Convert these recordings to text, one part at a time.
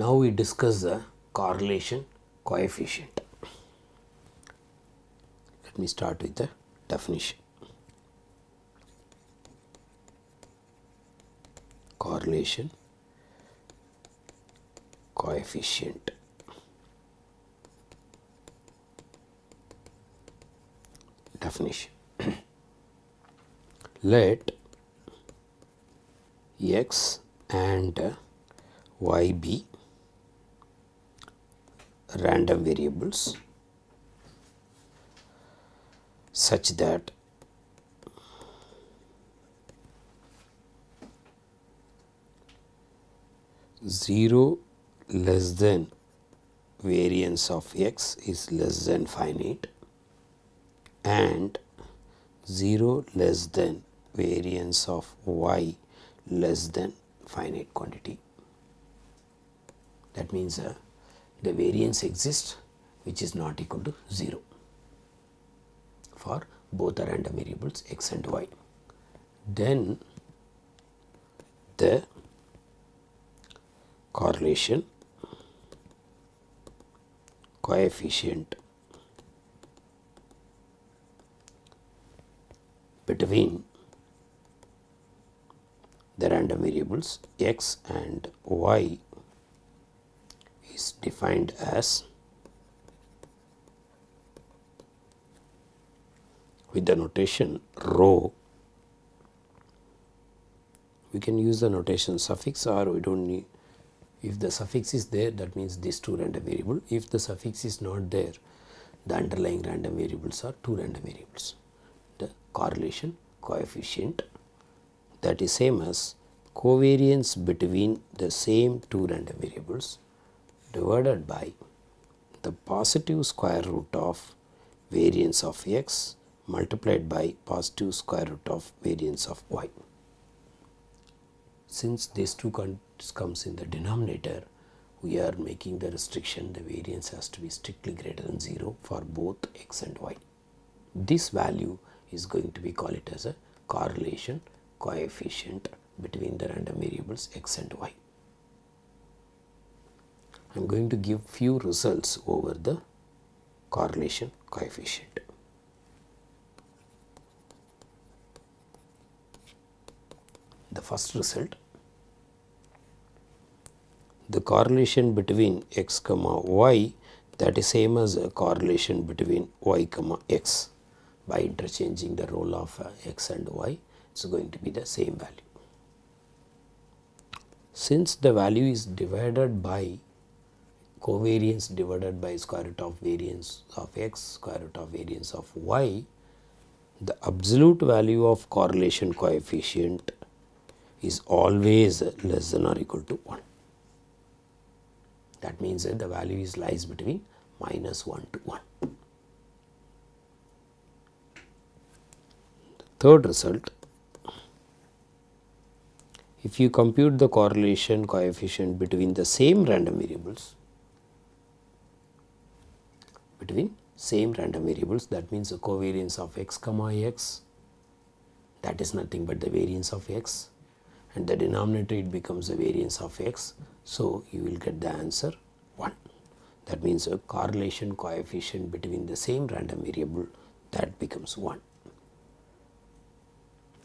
Now we discuss the correlation coefficient. Let me start with the definition. Correlation coefficient. Definition. Let x and y be random variables such that zero less than variance of x is less than finite and 0 less than variance of y less than finite quantity. That means uh, the variance exists which is not equal to 0 for both the random variables x and y. Then the correlation coefficient between the random variables x and y is defined as with the notation rho. We can use the notation suffix or we do not need if the suffix is there that means these two random variable if the suffix is not there the underlying random variables are two random variables. The correlation coefficient that is same as covariance between the same two random variables divided by the positive square root of variance of x multiplied by positive square root of variance of y. Since these two comes in the denominator, we are making the restriction the variance has to be strictly greater than 0 for both x and y. This value is going to be called it as a correlation coefficient between the random variables x and y. I am going to give few results over the correlation coefficient. The first result the correlation between x comma y that is same as a correlation between y comma x by interchanging the role of uh, x and y is going to be the same value. Since the value is divided by covariance divided by square root of variance of x square root of variance of y the absolute value of correlation coefficient is always less than or equal to 1. That means that the value is lies between minus 1 to 1. The third result, if you compute the correlation coefficient between the same random variables, between same random variables that means the covariance of x comma x that is nothing but the variance of x and the denominator it becomes the variance of x. So, you will get the answer 1 that means a correlation coefficient between the same random variable that becomes 1.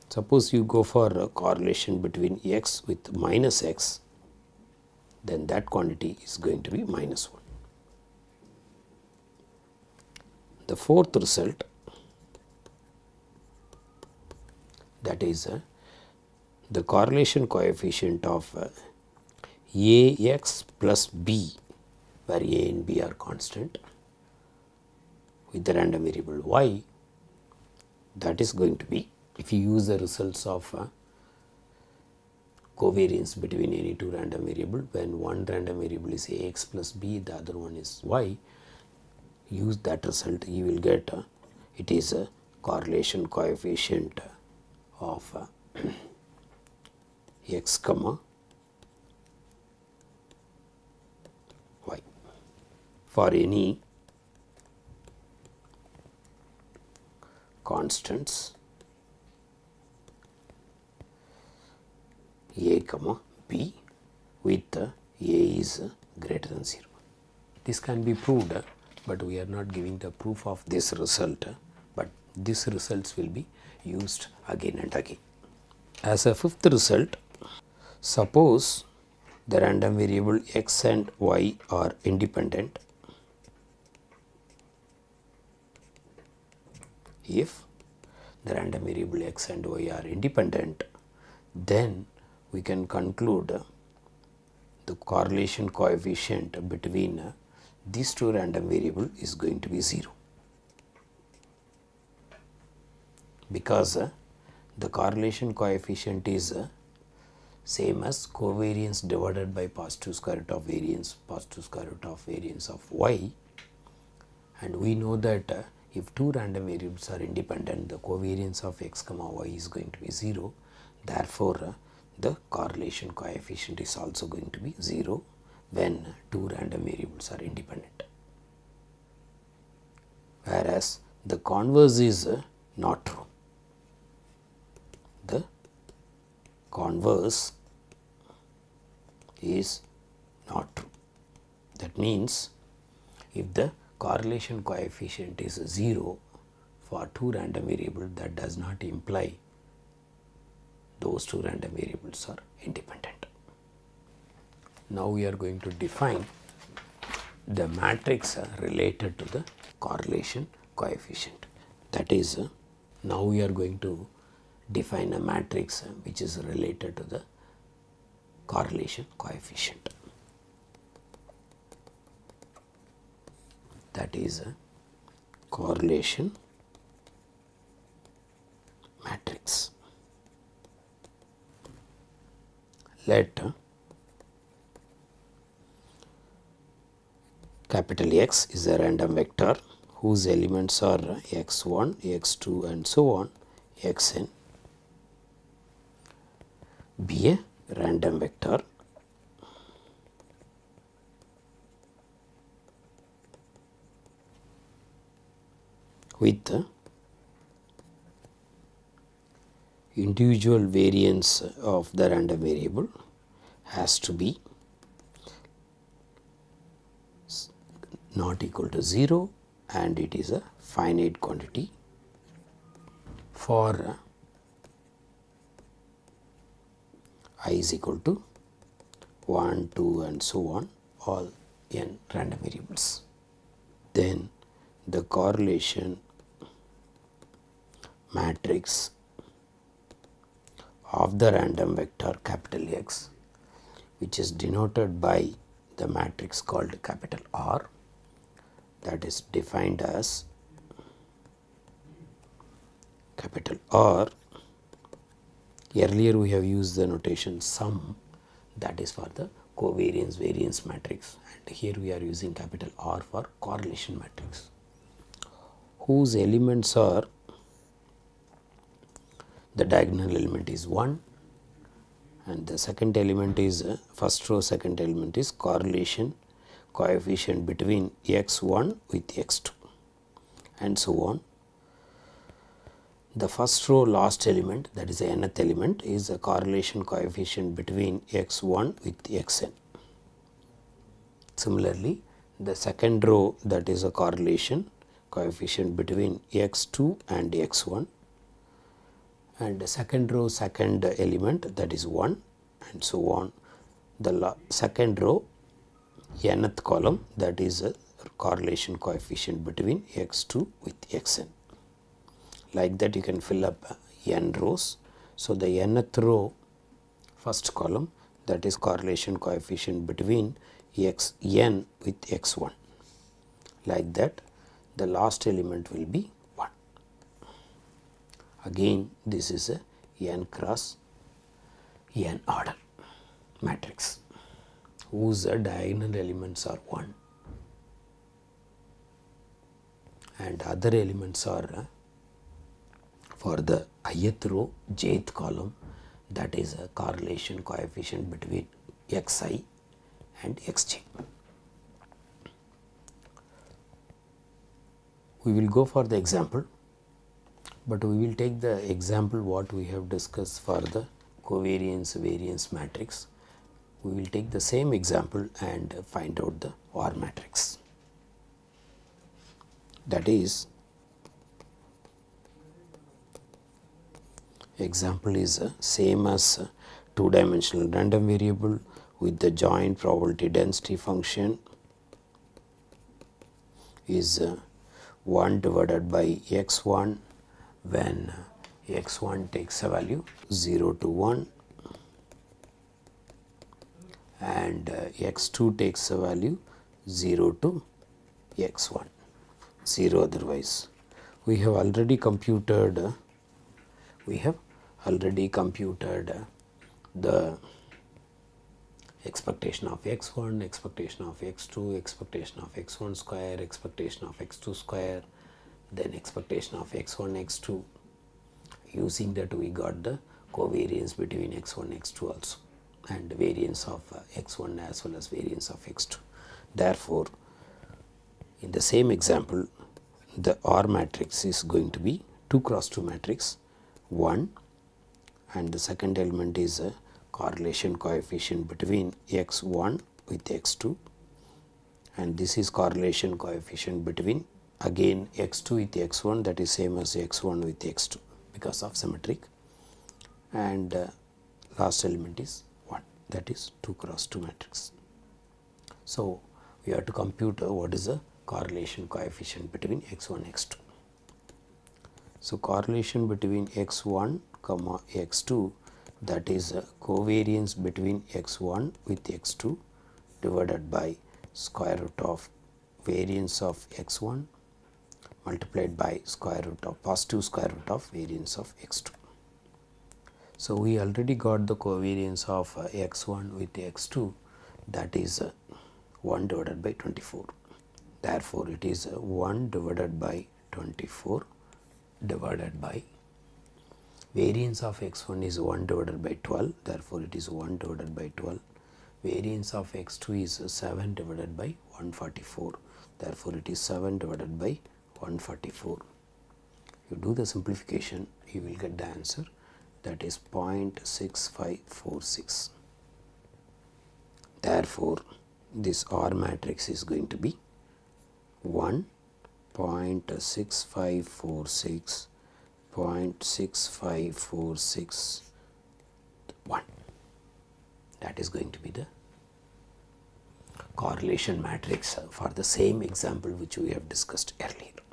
Suppose you go for a correlation between x with minus x then that quantity is going to be minus 1. The fourth result that is uh, the correlation coefficient of uh, a x plus b where a and b are constant with the random variable y that is going to be if you use the results of uh, covariance between any two random variable when one random variable is a x plus b the other one is y use that result you will get uh, it is a correlation coefficient of uh, x comma y for any constants a comma b with the A is greater than 0. This can be proved, but we are not giving the proof of this result, but this results will be used again and again. As a fifth result, suppose the random variable x and y are independent if the random variable x and y are independent then we can conclude the correlation coefficient between these two random variable is going to be 0 because the correlation coefficient is same as covariance divided by positive square root of variance positive square root of variance of y. And we know that uh, if two random variables are independent the covariance of x comma y is going to be 0 therefore uh, the correlation coefficient is also going to be 0 when two random variables are independent whereas the converse is not true the converse is not true. That means, if the correlation coefficient is 0 for two random variables that does not imply those two random variables are independent. Now, we are going to define the matrix related to the correlation coefficient that is now we are going to define a matrix which is related to the correlation coefficient. That is a correlation matrix. Let capital X is a random vector whose elements are x1, x2 and so on xn. Be a random vector. With individual variance of the random variable has to be not equal to 0 and it is a finite quantity for uh, i is equal to 1, 2 and so on all n random variables. Then the correlation matrix of the random vector capital X which is denoted by the matrix called capital R that is defined as capital R. Earlier we have used the notation sum that is for the covariance variance matrix and here we are using capital R for correlation matrix whose elements are the diagonal element is 1 and the second element is uh, first row second element is correlation coefficient between x1 with x2 and so on the first row last element that is the nth element is a correlation coefficient between x 1 with x n. Similarly, the second row that is a correlation coefficient between x 2 and x 1 and the second row second element that is 1 and so on. The second row nth column that is a correlation coefficient between x 2 with x n like that you can fill up uh, n rows. So, the nth row first column that is correlation coefficient between x n with x 1 like that the last element will be 1. Again this is a n cross n order matrix whose diagonal elements are 1 and other elements are uh, for the ith row jth column that is a correlation coefficient between xi and xj. We will go for the example, but we will take the example what we have discussed for the covariance variance matrix we will take the same example and find out the R matrix. That is example is uh, same as uh, two dimensional random variable with the joint probability density function is uh, 1 divided by x 1 when x 1 takes a value 0 to 1 and uh, x 2 takes a value 0 to x 1 0 otherwise. We have already computed we have already computed the expectation of x1, expectation of x2, expectation of x1 square, expectation of x2 square, then expectation of x1, x2. Using that we got the covariance between x1, x2 also and variance of uh, x1 as well as variance of x2. Therefore, in the same example, the R matrix is going to be 2 cross 2 matrix 1 and the second element is a correlation coefficient between x1 with x2 and this is correlation coefficient between again x2 with x1 that is same as x1 with x2 because of symmetric and uh, last element is 1 that is 2 cross 2 matrix. So, we have to compute uh, what is the correlation coefficient between x1 x2. So, correlation between x1 comma x2 that is a covariance between x1 with x2 divided by square root of variance of x1 multiplied by square root of positive square root of variance of x2. So, we already got the covariance of uh, x1 with x2 that is uh, 1 divided by 24. Therefore, it is uh, 1 divided by 24 divided by variance of x1 is 1 divided by 12 therefore it is 1 divided by 12 variance of x2 is 7 divided by 144 therefore it is 7 divided by 144 you do the simplification you will get the answer that is 0.6546 therefore this R matrix is going to be 1 0.6546 0.6546 1 that is going to be the correlation matrix for the same example which we have discussed earlier.